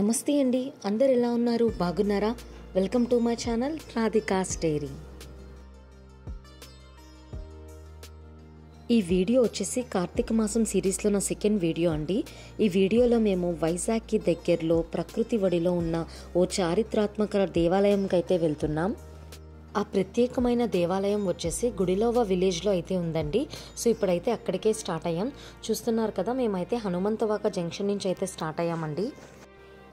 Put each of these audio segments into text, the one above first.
నమస్తే అండి. అందరు ఎలా ఉన్నారు? బాగున్నారా? Welcome to my channel Radhika స్టేరీ. ఈ వీడియో వచ్చేసి కార్తీక మాసం సిరీస్లో నా సెకండ్ వీడియో అండి. ఈ వీడియోలో మేము వైజాగ్కి దగ్గరలో ప్రకృతి వడిలో ఉన్న ఓ చారిత్రాత్మక దేవాలయంకి అయితే వెళ్తున్నాం. ఆ ప్రత్యేకమైన దేవాలయం వచ్చేసి గుడిలోవ విలేజ్లో అయితే ఉందండి. సో ఇప్పుడైతే అక్కడికే స్టార్ట్ అయ్యాం. చూస్తున్నారు కదా మేమైతే హనుమంతవాక జంక్షన్ నుంచి అయితే స్టార్ట్ అయ్యామండి.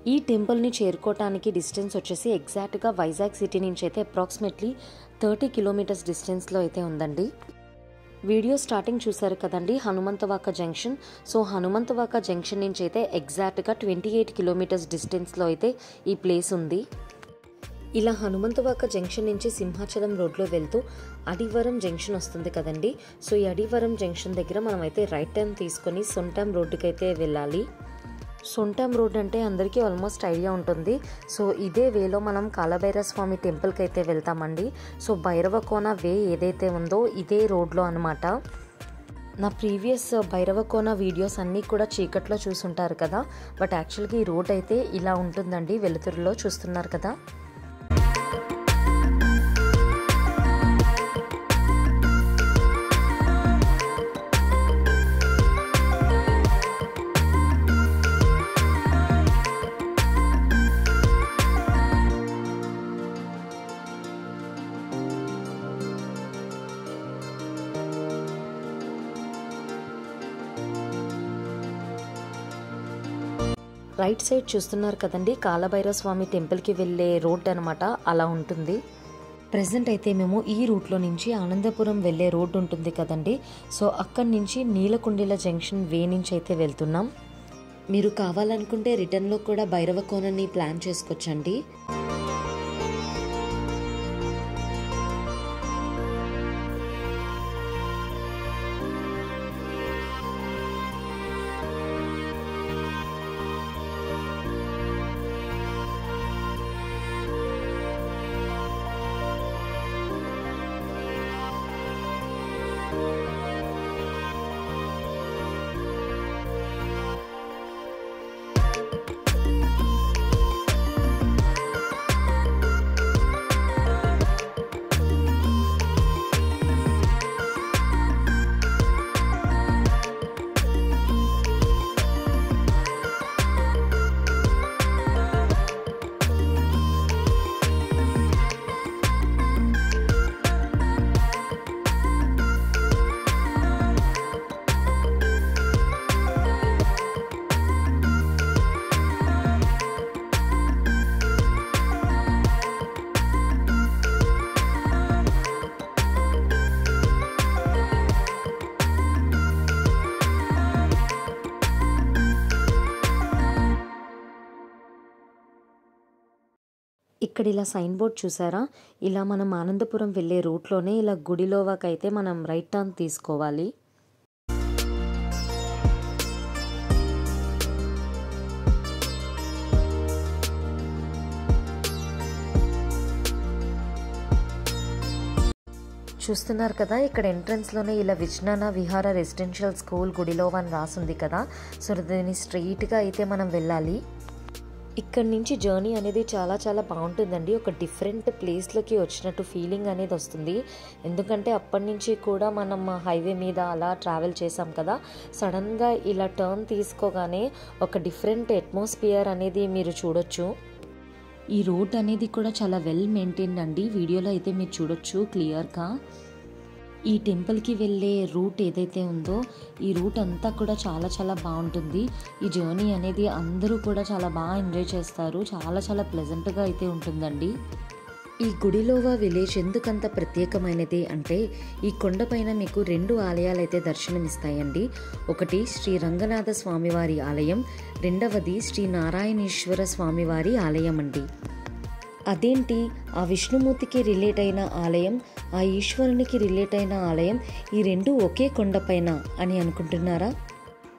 ఈ టెంపుల్ని చేరుకోవటానికి డిస్టెన్స్ వచ్చేసి ఎగ్జాక్ట్గా వైజాగ్ సిటీ నుంచి అయితే అప్రాక్సిమేట్లీ థర్టీ కిలోమీటర్స్ డిస్టెన్స్లో అయితే ఉందండి. వీడియో స్టార్టింగ్ చూసారు కదండి Hanumanthawaka junction. So Hanumanthawaka junction నుంచి అయితే ఎగ్జాక్ట్గా ట్వంటీ ఎయిట్ కిలోమీటర్స్ డిస్టెన్స్లో అయితే ఈ ప్లేస్ ఉంది. ఇలా హనుమంతవాక జంక్షన్ నుంచి సింహాచలం రోడ్లో వెళ్తూ అడివరం జంక్షన్ వస్తుంది కదండి. సో ఈ అడివరం జంక్షన్ దగ్గర మనం అయితే రైట్ టర్న్ తీసుకొని సొంటాం రోడ్డుకైతే అయితే వెళ్ళాలి. సొంటాం రోడ్ అంటే అందరికీ ఆల్మోస్ట్ ఐడియా ఉంటుంది. సో ఇదే వేలో మనం కాలభైర స్వామి టెంపుల్కి అయితే వెళ్తామండి. సో భైరవ కోన వే ఏదైతే ఉందో ఇదే రోడ్లో అనమాట నా ప్రీవియస్ భైరవకోన వీడియోస్ అన్నీ కూడా చీకట్లో చూసుంటారు కదా. బట్ యాక్చువల్గా ఈ రోడ్ అయితే ఇలా ఉంటుందండి వెలుతురులో చూస్తున్నారు కదా. రైట్ సైడ్ చూస్తున్నారు కదండి. కాలభైరవ స్వామి టెంపుల్కి వెళ్ళే రోడ్ అనమాట అలా ఉంటుంది. ప్రజెంట్ అయితే మేము ఈ రూట్లో నుంచి ఆనందపురం వెళ్ళే రోడ్ ఉంటుంది కదండి. సో అక్కడి నుంచి నీలకుండీల జంక్షన్ వే నుంచి అయితే వెళ్తున్నాం. మీరు కావాలనుకుంటే రిటర్న్లో కూడా భైరవ కోనని ప్లాన్ చేసుకోవచ్చండి. ఇక్కడ ఇలా సైన్ బోర్డ్ చూసారా? ఇలా మనం ఆనందపురం వెళ్ళే రూట్లోనే ఇలా గుడిలోవాకైతే మనం రైట్ టర్న్ తీసుకోవాలి. చూస్తున్నారు కదా ఇక్కడ ఎంట్రన్స్లోనే ఇలా విజ్ఞాన విహార రెసిడెన్షియల్ స్కూల్ గుడిలోవా అని రాసుంది కదా. సో దీన్ని స్ట్రెయిట్గా అయితే మనం వెళ్ళాలి. ఇక్కడ నుంచి జర్నీ అనేది చాలా చాలా బాగుంటుందండి. ఒక డిఫరెంట్ ప్లేస్లోకి వచ్చినట్టు ఫీలింగ్ అనేది వస్తుంది. ఎందుకంటే అప్పటి నుంచి కూడా మనం హైవే మీద అలా ట్రావెల్ చేసాం కదా. సడన్గా ఇలా టర్న్ తీసుకోగానే ఒక డిఫరెంట్ అట్మాస్ఫియర్ అనేది మీరు చూడొచ్చు. ఈ రోడ్ అనేది కూడా చాలా వెల్ మెయింటైన్ అండి. వీడియోలో అయితే మీరు చూడొచ్చు క్లియర్గా ఈ టెంపుల్కి వెళ్ళే రూట్ ఏదైతే ఉందో ఈ రూట్ అంతా కూడా చాలా చాలా బాగుంటుంది. ఈ జర్నీ అనేది అందరూ కూడా చాలా బాగా ఎంజాయ్ చేస్తారు. చాలా చాలా ప్లెజెంట్గా అయితే ఉంటుందండి. ఈ గుడిలోవా విలేజ్ ఎందుకంత ప్రత్యేకమైనది అంటే ఈ కొండపైన మీకు రెండు ఆలయాలు అయితే దర్శనమిస్తాయండి. ఒకటి శ్రీ రంగనాథ స్వామివారి ఆలయం రెండవది శ్రీ నారాయణేశ్వర స్వామివారి ఆలయం అండి. అదేంటి? ఆ విష్ణుమూర్తికి రిలేట్ అయిన ఆలయం ఆ ఈశ్వరునికి రిలేట్ అయిన ఆలయం ఈ రెండు ఒకే కొండపైన అని అనుకుంటున్నారా?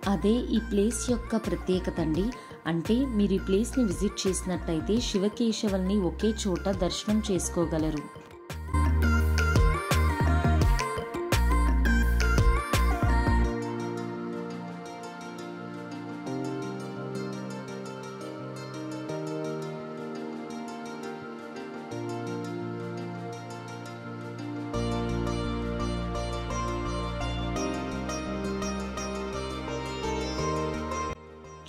అదే ఈ ప్లేస్ యొక్క ప్రత్యేకత అండి. అంటే మీరు ఈ ప్లేస్ని విజిట్ చేసినట్టయితే శివకేశవుల్ని ఒకే చోట దర్శనం చేసుకోగలరు.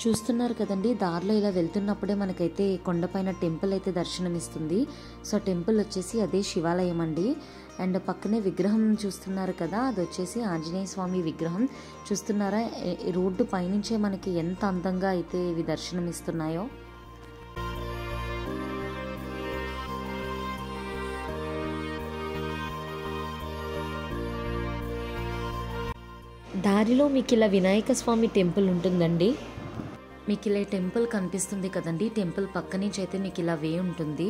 చూస్తున్నారు కదండి దారిలో ఇలా వెళ్తున్నప్పుడే మనకైతే కొండపైన టెంపుల్ అయితే దర్శనమిస్తుంది. సో టెంపుల్ వచ్చేసి అదే శివాలయం అండి. అండ్ పక్కనే విగ్రహం చూస్తున్నారు కదా అది వచ్చేసి ఆంజనేయ స్వామి విగ్రహం. చూస్తున్నారా రోడ్డు పైనుంచే మనకి ఎంత అందంగా అయితే ఇవి దర్శనమిస్తున్నాయో. దారిలో మీకు ఇలా వినాయక స్వామి టెంపుల్ ఉంటుందండి. మీకు ఇలా టెంపుల్ కనిపిస్తుంది కదండి. టెంపుల్ పక్క నుంచి అయితే మీకు ఇలా వే ఉంటుంది.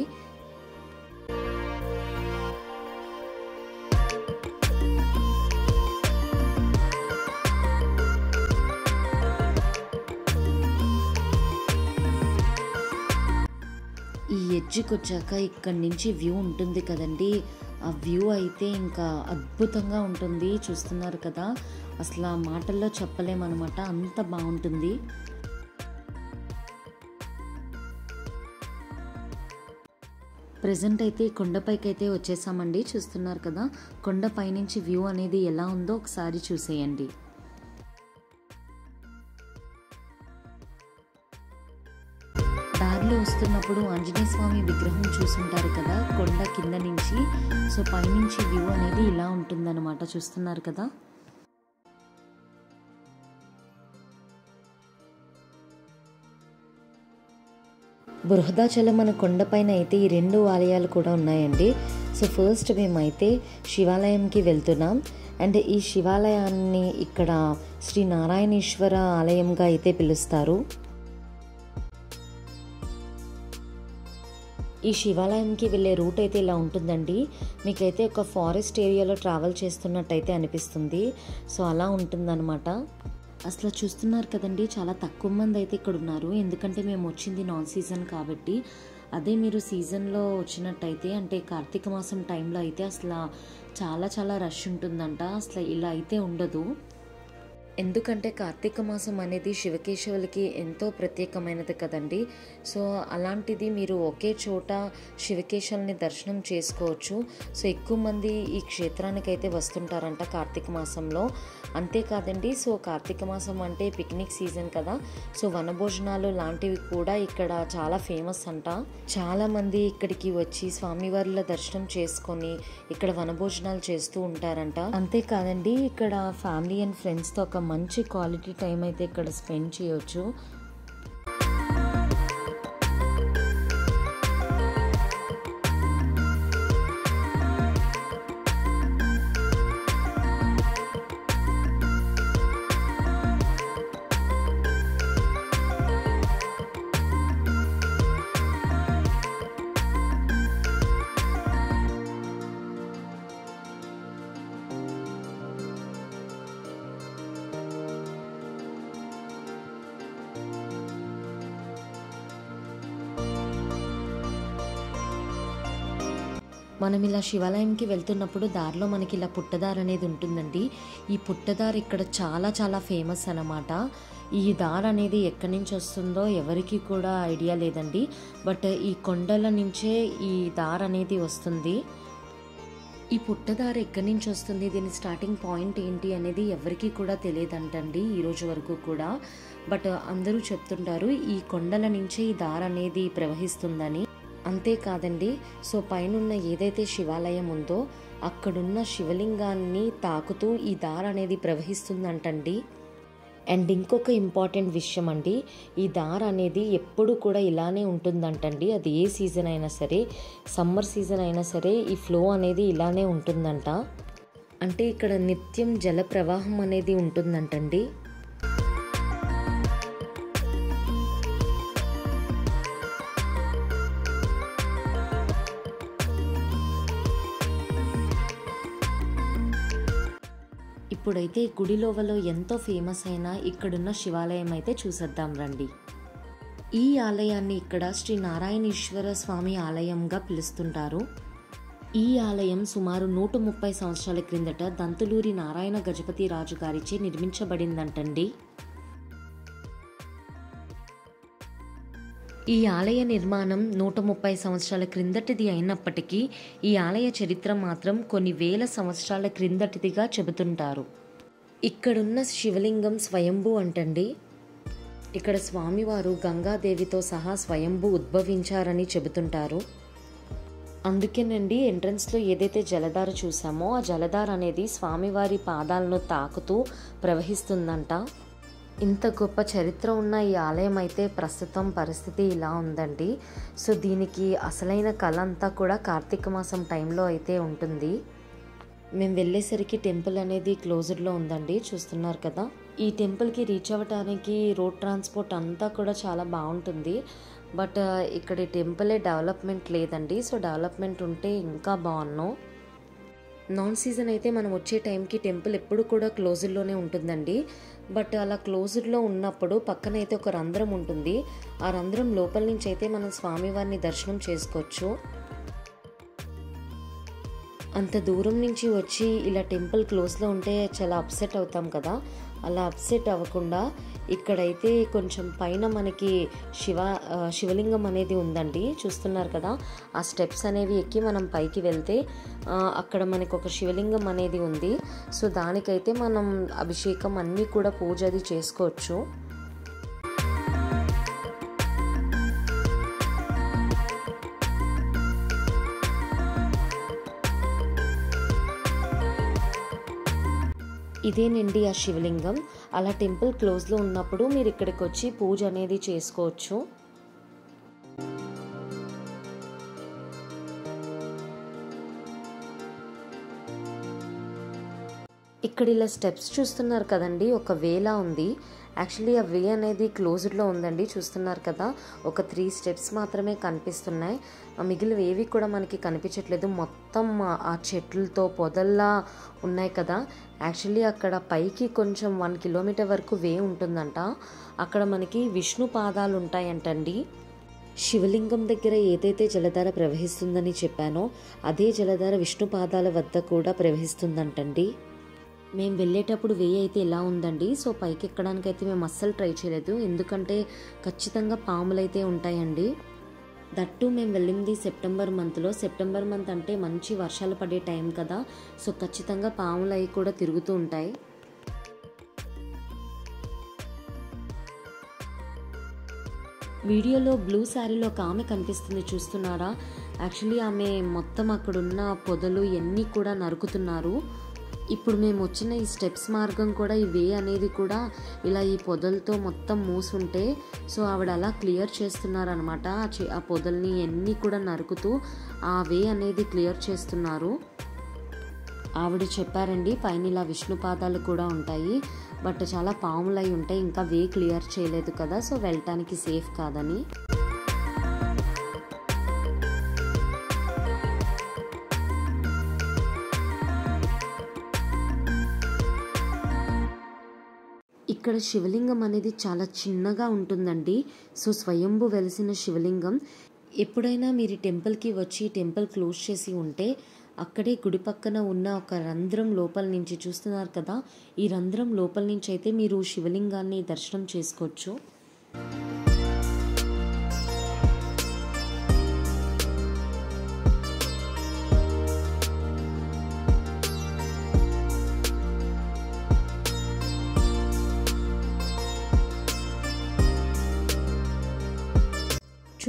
ఈ ఎడ్జ్కి వచ్చాక ఇక్కడి నుంచి వ్యూ ఉంటుంది కదండి. ఆ వ్యూ అయితే ఇంకా అద్భుతంగా ఉంటుంది. చూస్తున్నారు కదా. అసలు ఆ మాటల్లో చెప్పలేమన్నమాట. అంత బాగుంటుంది. ప్రజెంట్ అయితే కొండపైకి అయితే వచ్చేసామండి. చూస్తున్నారు కదా కొండపై నుంచి వ్యూ అనేది ఎలా ఉందో ఒకసారి చూసేయండి. దారిలో వస్తున్నప్పుడు ఆంజనేయ స్వామి విగ్రహం చూసుంటారు కదా కొండ కింద నుంచి. సో పైనుంచి వ్యూ అనేది ఇలా ఉంటుందన్నమాట. చూస్తున్నారు కదా? బృహదాచలం మన కొండపైన అయితే ఈ రెండు ఆలయాలు కూడా ఉన్నాయండి. సో ఫస్ట్ మేమైతే శివాలయంకి వెళ్తున్నాం. అండ్ ఈ శివాలయాన్ని ఇక్కడ శ్రీ నారాయణేశ్వర ఆలయంగా అయితే పిలుస్తారు. ఈ శివాలయంకి వెళ్ళే రూట్ అయితే ఇలా ఉంటుందండి. మీకైతే ఒక ఫారెస్ట్ ఏరియాలో ట్రావెల్ చేస్తున్నట్టయితే అనిపిస్తుంది. సో అలా ఉంటుందన్నమాట. అసలు చూస్తున్నారు కదండి చాలా తక్కువ మంది అయితే ఇక్కడ ఉన్నారు ఎందుకంటే మేము వచ్చింది నాన్ సీజన్ కాబట్టి. అదే మీరు సీజన్లో వచ్చినట్టయితే అంటే కార్తీక మాసం టైంలో అయితే అసలు చాలా చాలా రష్ ఉంటుందంట. అసలు ఇలా అయితే ఉండదు. ఎందుకంటే కార్తీక మాసం అనేది శివకేశవులకి ఎంతో ప్రత్యేకమైనది కదండి. సో అలాంటిది మీరు ఒకే చోట శివకేశవుల్ని దర్శనం చేసుకోవచ్చు. సో ఎక్కువ మంది ఈ క్షేత్రానికి అయితే వస్తుంటారంట కార్తీక మాసంలో. అంతేకాదండి సో కార్తీక మాసం అంటే పిక్నిక్ సీజన్ కదా. సో వనభోజనాలు లాంటివి కూడా ఇక్కడ చాలా ఫేమస్ అంట. చాలామంది ఇక్కడికి వచ్చి స్వామివార్ల దర్శనం చేసుకొని ఇక్కడ వనభోజనాలు చేస్తూ ఉంటారంట. అంతేకాదండి ఇక్కడ ఫ్యామిలీ అండ్ ఫ్రెండ్స్తో ఒక మంచి క్వాలిటీ టైం అయితే ఇక్కడ స్పెండ్ చేయొచ్చు. మనం ఇలా శివాలయంకి వెళ్తున్నప్పుడు దారిలో మనకి ఇలా పుట్టదారు అనేది ఉంటుందండి. ఈ పుట్టదారు ఇక్కడ చాలా చాలా ఫేమస్ అన్నమాట. ఈ దారి అనేది ఎక్కడి నుంచి వస్తుందో ఎవరికి కూడా ఐడియా లేదండి. బట్ ఈ కొండల నుంచే ఈ దారి అనేది వస్తుంది. ఈ పుట్టదారి ఎక్కడి నుంచి వస్తుంది? దీని స్టార్టింగ్ పాయింట్ ఏంటి అనేది ఎవరికి కూడా తెలియదంటండి ఈ రోజు వరకు కూడా. బట్ అందరూ చెప్తుంటారు ఈ కొండల నుంచే ఈ దారి అనేది ప్రవహిస్తుందని. అంతేకాదండి. సో పైనున్న ఏదైతే శివాలయం ఉందో అక్కడున్న శివలింగాన్ని తాకుతూ ఈ దార అనేది ప్రవహిస్తుందంటండి. అండ్ ఇంకొక ఇంపార్టెంట్ విషయం అండి ఈ దార అనేది ఎప్పుడు కూడా ఇలానే ఉంటుందంటండి. అది ఏ సీజన్ అయినా సరే సమ్మర్ సీజన్ అయినా సరే ఈ ఫ్లో అనేది ఇలానే ఉంటుందంట. అంటే ఇక్కడ నిత్యం జల ప్రవాహం అనేది ఉంటుందంటండి. ఇప్పుడైతే గుడి లోవలో ఎంతో ఫేమస్ అయిన ఇక్కడున్న శివాలయం అయితే చూసేద్దాం రండి. ఈ ఆలయాన్ని ఇక్కడ శ్రీ నారాయణేశ్వర స్వామి ఆలయంగా పిలుస్తుంటారు. ఈ ఆలయం సుమారు నూట ముప్పై సంవత్సరాల క్రిందట దంతులూరి నారాయణ గజపతి రాజు గారిచే నిర్మించబడిందంటండి. ఈ ఆలయ నిర్మాణం నూట ముప్పై సంవత్సరాల క్రిందటిది అయినప్పటికీ ఈ ఆలయ చరిత్ర మాత్రం కొన్ని వేల సంవత్సరాల క్రిందటిదిగా చెబుతుంటారు. ఇక్కడున్న శివలింగం స్వయంభూ అంటండి. ఇక్కడ స్వామివారు గంగాదేవితో సహా స్వయంభూ ఉద్భవించారని చెబుతుంటారు. అందుకేనండి ఎంట్రన్స్లో ఏదైతే జలధార చూసామో ఆ జలధార అనేది స్వామివారి పాదాలను తాకుతూ ప్రవహిస్తుందంట. ఇంత గొప్ప చరిత్ర ఉన్న ఈ ఆలయం అయితే ప్రస్తుతం పరిస్థితి ఇలా ఉందండి. సో దీనికి అసలైన కళ అంతా కూడా కార్తీక మాసం టైంలో అయితే ఉంటుంది. మేము వెళ్ళేసరికి టెంపుల్ అనేది క్లోజ్డ్లో ఉందండి చూస్తున్నారు కదా. ఈ టెంపుల్కి రీచ్ అవ్వడానికి రోడ్ ట్రాన్స్పోర్ట్ అంతా కూడా చాలా బాగుంటుంది. బట్ ఇక్కడ టెంపులే డెవలప్మెంట్ లేదండి. సో డెవలప్మెంట్ ఉంటే ఇంకా బాగున్నాం. నాన్ సీజన్ అయితే మనం వచ్చే టైంకి టెంపుల్ ఎప్పుడు కూడా క్లోజ్డ్లోనే ఉంటుందండి. బట్ అలా క్లోజ్డ్లో ఉన్నప్పుడు పక్కన అయితే ఒక రంధ్రం ఉంటుంది. ఆ రంధ్రం లోపల నుంచి అయితే మనం స్వామివారిని దర్శనం చేసుకోవచ్చు. అంత దూరం నుంచి వచ్చి ఇలా టెంపుల్ క్లోజ్లో ఉంటే చాలా అప్సెట్ అవుతాం కదా. అలా అప్సెట్ అవ్వకుండా ఇక్కడైతే కొంచెం పైన మనకి శివ శివలింగం అనేది ఉందండి. చూస్తున్నారు కదా ఆ స్టెప్స్ అనేవి ఎక్కి మనం పైకి వెళ్తే అక్కడ మనకు ఒక శివలింగం అనేది ఉంది. సో దానికైతే మనం అభిషేకం అన్నీ కూడా పూజ అది చేసుకోవచ్చు. ఇదేనండి ఆ శివలింగం. అలా టెంపుల్ క్లోజ్లో ఉన్నప్పుడు మీరు ఇక్కడికి వచ్చి పూజ అనేది చేసుకోవచ్చు. ఇక్కడ ఇలా స్టెప్స్ చూస్తున్నారు కదండి ఒక వేలా ఉంది. యాక్చువల్లీ ఆ వే అనేది క్లోజ్డ్లో ఉందండి. చూస్తున్నారు కదా ఒక త్రీ స్టెప్స్ మాత్రమే కనిపిస్తున్నాయి. ఆ మిగిలిన ఏవి కూడా మనకి కనిపించట్లేదు. మొత్తం ఆ- ఆ చెట్లతో పొదల్లా ఉన్నాయి కదా. యాక్చువల్లీ అక్కడ పైకి కొంచెం వన్ కిలోమీటర్ వరకు వే ఉంటుందంట. అక్కడ మనకి విష్ణు పాదాలు ఉంటాయంటండి. శివలింగం దగ్గర ఏదైతే జలధార ప్రవహిస్తుందని చెప్పానో అదే జలధార విష్ణు పాదాల వద్ద కూడా ప్రవహిస్తుందంటండి. మేము వెళ్ళేటప్పుడు వే అయితే ఇలా ఉందండి? సో పైకి ఎక్కడానికైతే మేము అస్సలు ట్రై చేయలేదు. ఎందుకంటే ఖచ్చితంగా పాములు అయితే ఉంటాయండి దట్టు మేము వెళ్ళింది సెప్టెంబర్ మంత్లో. సెప్టెంబర్ మంత్ అంటే మంచి వర్షాలు పడే టైం కదా. సో ఖచ్చితంగా పాములు అవి కూడా తిరుగుతూ ఉంటాయి. వీడియోలో బ్లూ శారీలో ఒక ఆమె కనిపిస్తుంది చూస్తున్నారా? యాక్చువల్లీ ఆమె మొత్తం అక్కడున్న పొదలు ఎన్ని కూడా నరుకుతున్నారు. ఇప్పుడు మేము వచ్చిన ఈ స్టెప్స్ మార్గం కూడా ఈ వే అనేది కూడా ఇలా ఈ పొదలతో మొత్తం మూసుంటే సో ఆవిడ అలా క్లియర్ చేస్తున్నారనమాట ఆ పొదల్ని ఎన్ని కూడా నరుకుతూ ఆ వే అనేది క్లియర్ చేస్తున్నారు. ఆవిడ చెప్పారండి పైన ఇలా విష్ణు పాదాలు కూడా ఉంటాయి బట్ చాలా పాములు అయి ఉంటాయి ఇంకా వే క్లియర్ చేయలేదు కదా సో వెళ్ళటానికి సేఫ్ కాదని. ఇక్కడ శివలింగం అనేది చాలా చిన్నగా ఉంటుందండి. సో స్వయంభు వెలిసిన శివలింగం. ఎప్పుడైనా మీరు టెంపుల్కి వచ్చి టెంపుల్ క్లోజ్ చేసి ఉంటే అక్కడే గుడి పక్కన ఉన్న ఒక రంధ్రం లోపల నుంచి చూస్తున్నారు కదా ఈ రంధ్రం లోపల నుంచి అయితే మీరు శివలింగాన్ని దర్శనం చేసుకోవచ్చు.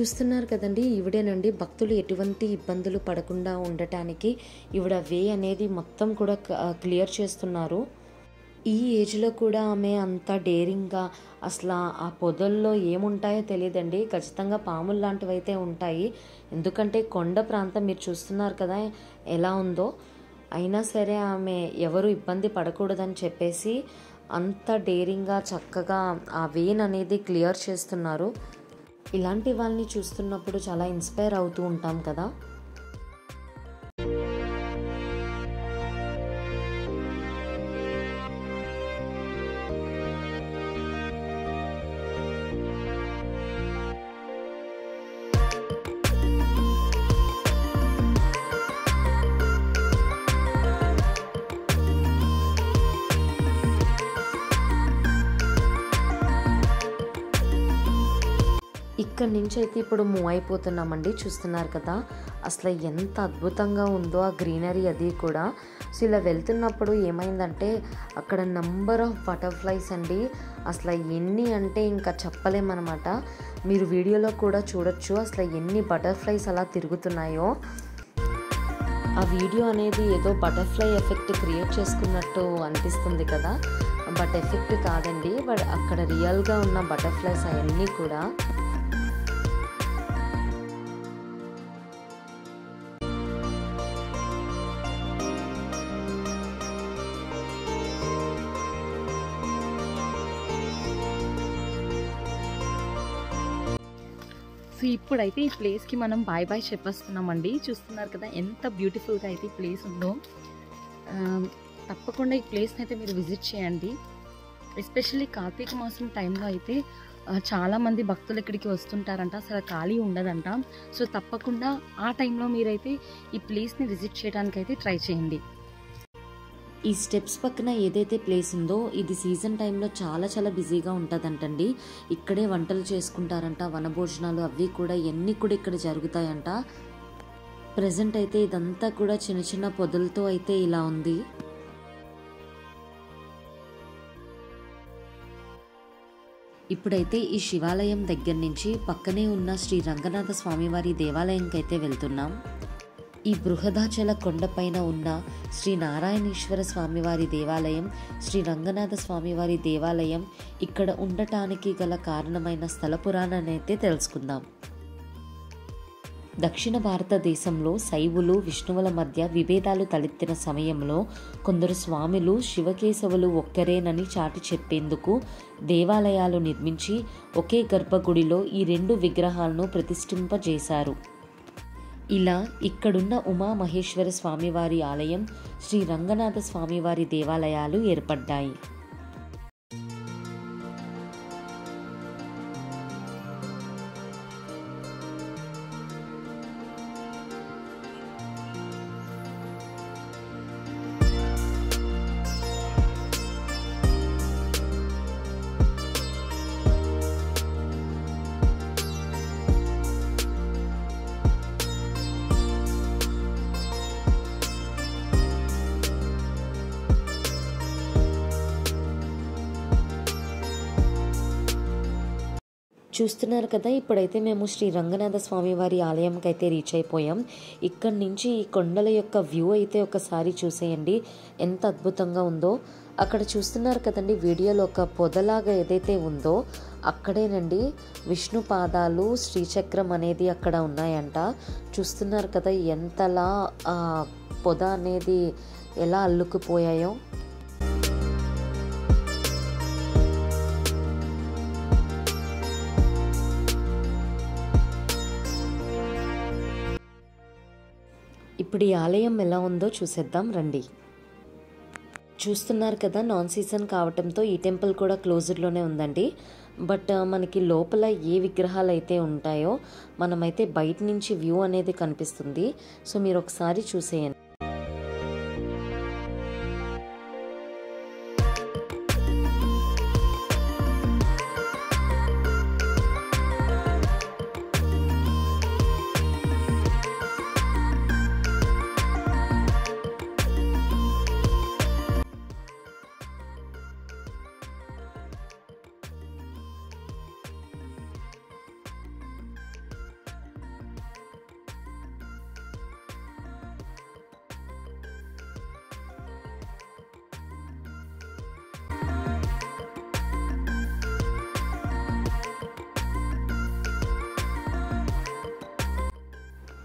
చూస్తున్నారు కదండి ఈవిడేనండి భక్తులు ఎటువంటి ఇబ్బందులు పడకుండా ఉండటానికి ఈవిడ వే అనేది మొత్తం కూడా క్లియర్ చేస్తున్నారు. ఈ ఏజ్లో కూడా ఆమె అంత డేరింగ్గా అసలు ఆ పొదల్లో ఏముంటాయో తెలియదండి. ఖచ్చితంగా పాములు లాంటివి అయితే ఉంటాయి. ఎందుకంటే కొండ ప్రాంతం మీరు చూస్తున్నారు కదా ఎలా ఉందో. అయినా సరే ఆమె ఎవరు ఇబ్బంది పడకూడదని చెప్పేసి అంత డేరింగ్గా చక్కగా ఆ వేన్ అనేది క్లియర్ చేస్తున్నారు. ఇలాంటి వాళ్ళని చూస్తున్నప్పుడు చాలా ఇన్స్పైర్ అవుతూ ఉంటాం కదా. ఇక్కడి నుంచి అయితే ఇప్పుడు మూవ్ అయిపోతున్నామండి. చూస్తున్నారు కదా అసలు ఎంత అద్భుతంగా ఉందో ఆ గ్రీనరీ అది కూడా. సో ఇలా వెళ్తున్నప్పుడు ఏమైందంటే అక్కడ నంబర్ ఆఫ్ బటర్ఫ్లైస్ అండి. అసలు ఎన్ని అంటే ఇంకా చెప్పలేమన్నమాట. మీరు వీడియోలో కూడా చూడొచ్చు అసలు ఎన్ని బటర్ఫ్లైస్ అలా తిరుగుతున్నాయో. ఆ వీడియో అనేది ఏదో బటర్ఫ్లై ఎఫెక్ట్ క్రియేట్ చేసుకున్నట్టు అనిపిస్తుంది కదా. బట్ ఎఫెక్ట్ కాదండి. బట్ అక్కడ రియల్గా ఉన్న బటర్ఫ్లైస్ అవన్నీ కూడా సో ఇప్పుడైతే ఈ ప్లేస్కి మనం బాయ్ బాయ్ చెప్పేస్తున్నామండి. చూస్తున్నారు కదా ఎంత బ్యూటిఫుల్గా అయితే ఈ ప్లేస్ ఉందో. తప్పకుండా ఈ ప్లేస్ని అయితే మీరు విజిట్ చేయండి. ఎస్పెషల్లీ కార్తీక మాసం టైంలో అయితే చాలామంది భక్తులు ఇక్కడికి వస్తుంటారంట. అసలు ఖాళీ ఉండదంట. సో తప్పకుండా ఆ టైంలో మీరైతే ఈ ప్లేస్ని విజిట్ చేయడానికైతే ట్రై చేయండి. ఈ స్టెప్స్ పక్కన ఏదైతే ప్లేస్ ఉందో ఇది సీజన్ టైంలో చాలా చాలా బిజీగా ఉంటుందంటండి. ఇక్కడే వంటలు చేసుకుంటారంట వనభోజనాలు అవి కూడా ఎన్ని కూడా ఇక్కడ జరుగుతాయంట. ప్రజెంట్ అయితే ఇదంతా కూడా చిన్న చిన్న పొదలతో అయితే ఇలా ఉంది. ఇప్పుడైతే ఈ శివాలయం దగ్గర నుంచి పక్కనే ఉన్న శ్రీ రంగనాథ స్వామివారి దేవాలయంకి అయితే వెళ్తున్నాం. ఈ బృహదాచల కొండపైన ఉన్న శ్రీ నారాయణేశ్వర స్వామివారి దేవాలయం శ్రీ రంగనాథ స్వామివారి దేవాలయం ఇక్కడ ఉండటానికి గల కారణమైన స్థల పురాణాన్ని తెలుసుకుందాం. దక్షిణ భారతదేశంలో శైవులు విష్ణువుల మధ్య విభేదాలు తలెత్తిన సమయంలో కొందరు స్వాములు శివకేశవులు ఒక్కరేనని చాటి చెప్పేందుకు దేవాలయాలు నిర్మించి ఒకే గర్భగుడిలో ఈ రెండు విగ్రహాలను ప్రతిష్ఠింపజేశారు. ఇలా ఇక్కడున్న ఉమామహేశ్వర స్వామివారి ఆలయం శ్రీ రంగనాథ స్వామివారి దేవాలయాలు ఏర్పడ్డాయి. చూస్తున్నారు కదా ఇప్పుడైతే మేము శ్రీ రంగనాథ స్వామి వారి ఆలయంకి అయితే రీచ్ అయిపోయాం. ఇక్కడ నుంచి ఈ కొండల యొక్క వ్యూ అయితే ఒకసారి చూసేయండి. ఎంత అద్భుతంగా ఉందో. అక్కడ చూస్తున్నారు కదండి వీడియోలో ఒక పొదలాగా ఏదైతే ఉందో అక్కడేనండి. విష్ణు పాదాలు శ్రీచక్రం అనేది అక్కడ ఉన్నాయంట. చూస్తున్నారు కదా ఎంతలా పొద అనేది ఎలా అల్లుకుపోయాయో. ఇప్పుడు ఈ ఆలయం ఎలా ఉందో చూసేద్దాం రండి. చూస్తున్నారు కదా నాన్ సీజన్ కావటంతో ఈ టెంపుల్ కూడా క్లోజ్డ్లోనే ఉందండి. బట్ మనకి లోపల ఏ విగ్రహాలు అయితే ఉంటాయో మనమైతే బయట నుంచి వ్యూ అనేది కనిపిస్తుంది. సో మీరు ఒకసారి చూసేయండి.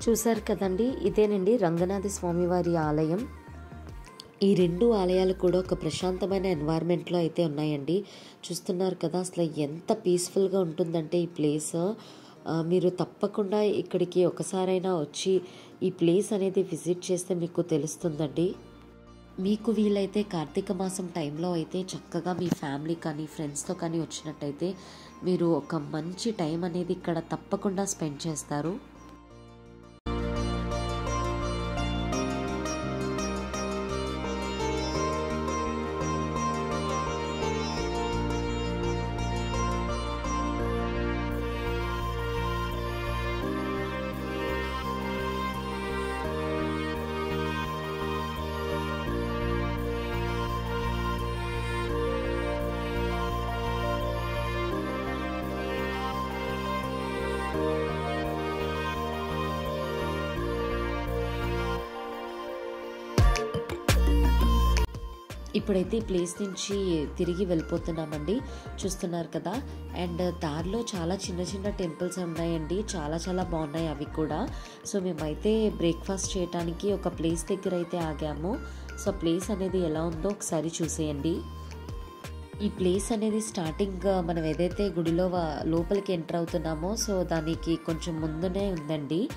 చూశారు కదండి ఇదేనండి రంగనాథ స్వామివారి ఆలయం. ఈ రెండు ఆలయాలు కూడా ఒక ప్రశాంతమైన ఎన్వైర్న్మెంట్లో అయితే ఉన్నాయండి. చూస్తున్నారు కదా అసలు ఎంత పీస్ఫుల్గా ఉంటుందంటే ఈ ప్లేస్. మీరు తప్పకుండా ఇక్కడికి ఒకసారైనా వచ్చి ఈ ప్లేస్ అనేది విజిట్ చేస్తే మీకు తెలుస్తుందండి. మీకు వీలైతే కార్తీక మాసం టైంలో అయితే చక్కగా మీ ఫ్యామిలీ కానీ ఫ్రెండ్స్తో కానీ వచ్చినట్టయితే మీరు ఒక మంచి టైం అనేది ఇక్కడ తప్పకుండా స్పెండ్ చేస్తారు. ఇప్పుడైతే ఈ ప్లేస్ నుంచి తిరిగి వెళ్ళిపోతున్నామండి. చూస్తున్నారు కదా? అండ్ దారిలో చాలా చిన్న చిన్న టెంపుల్స్ ఉన్నాయండి. చాలా చాలా బాగున్నాయి అవి కూడా. సో మేమైతే బ్రేక్ఫాస్ట్ చేయడానికి ఒక ప్లేస్ దగ్గర అయితే ఆగాము. సో ప్లేస్ అనేది ఎలా ఉందో ఒకసారి చూసేయండి. ఈ ప్లేస్ అనేది స్టార్టింగ్ మనం ఏదైతే గుడిలో లోపలికి ఎంటర్ అవుతున్నామో సో దానికి కొంచెం ముందునే ఉందండి.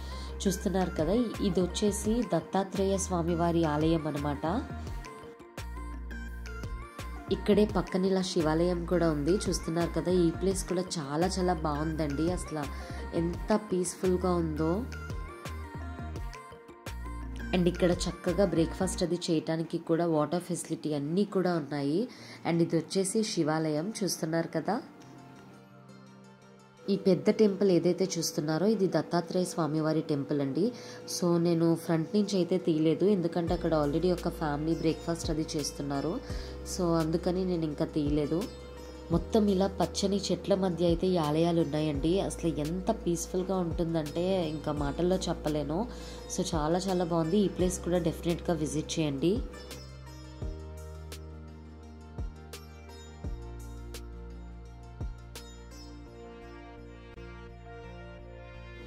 చూస్తున్నారు కదా? ఇది వచ్చేసి దత్తాత్రేయ స్వామివారి ఆలయం అనమాట ఇక్కడే పక్కన ఇలా శివాలయం కూడా ఉంది. చూస్తున్నారు కదా ఈ ప్లేస్ కూడా చాలా చాలా బాగుందండి. అసలు ఎంత పీస్ఫుల్గా ఉందో. అండ్ ఇక్కడ చక్కగా బ్రేక్ఫాస్ట్ అది చేయటానికి కూడా వాటర్ ఫెసిలిటీ అన్నీ కూడా ఉన్నాయి. అండ్ ఇది వచ్చేసి శివాలయం. చూస్తున్నారు కదా. ఈ పెద్ద టెంపుల్ ఏదైతే చూస్తున్నారో ఇది దత్తాత్రేయ స్వామివారి టెంపుల్ అండి. సో నేను ఫ్రంట్ నుంచి అయితే తీయలేదు. ఎందుకంటే అక్కడ ఆల్రెడీ ఒక ఫ్యామిలీ బ్రేక్ఫాస్ట్ అది చేస్తున్నారు. సో అందుకని నేను ఇంకా తీయలేదు. మొత్తం ఇలా పచ్చని చెట్ల మధ్య అయితే ఈ ఆలయాలు ఉన్నాయండి. అసలు ఎంత పీస్ఫుల్గా ఉంటుందంటే ఇంకా మాటల్లో చెప్పలేను. సో చాలా చాలా బాగుంది. ఈ ప్లేస్ కూడా డెఫినెట్గా విజిట్ చేయండి.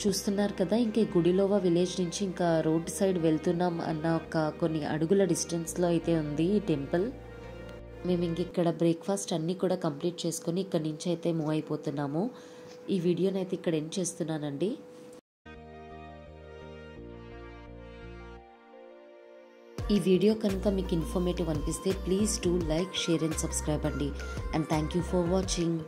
చూస్తున్నారు కదా ఇంకా ఈ గుడిలోవా విలేజ్ నుంచి ఇంకా రోడ్ సైడ్ వెళ్తున్నాం అన్న ఒక కొన్ని అడుగుల డిస్టెన్స్లో అయితే ఉంది ఈ టెంపుల్. మేము ఇంక ఇక్కడ బ్రేక్ఫాస్ట్ అన్నీ కూడా కంప్లీట్ చేసుకొని ఇక్కడ నుంచి అయితే మూవ్ అయిపోతున్నాము. ఈ వీడియోని అయితే ఇక్కడ ఎండ్ చేస్తున్నానండి. ఈ వీడియో కనుక మీకు ఇన్ఫర్మేటివ్ అనిపిస్తే please do like share and subscribe అండి. And thank you for watching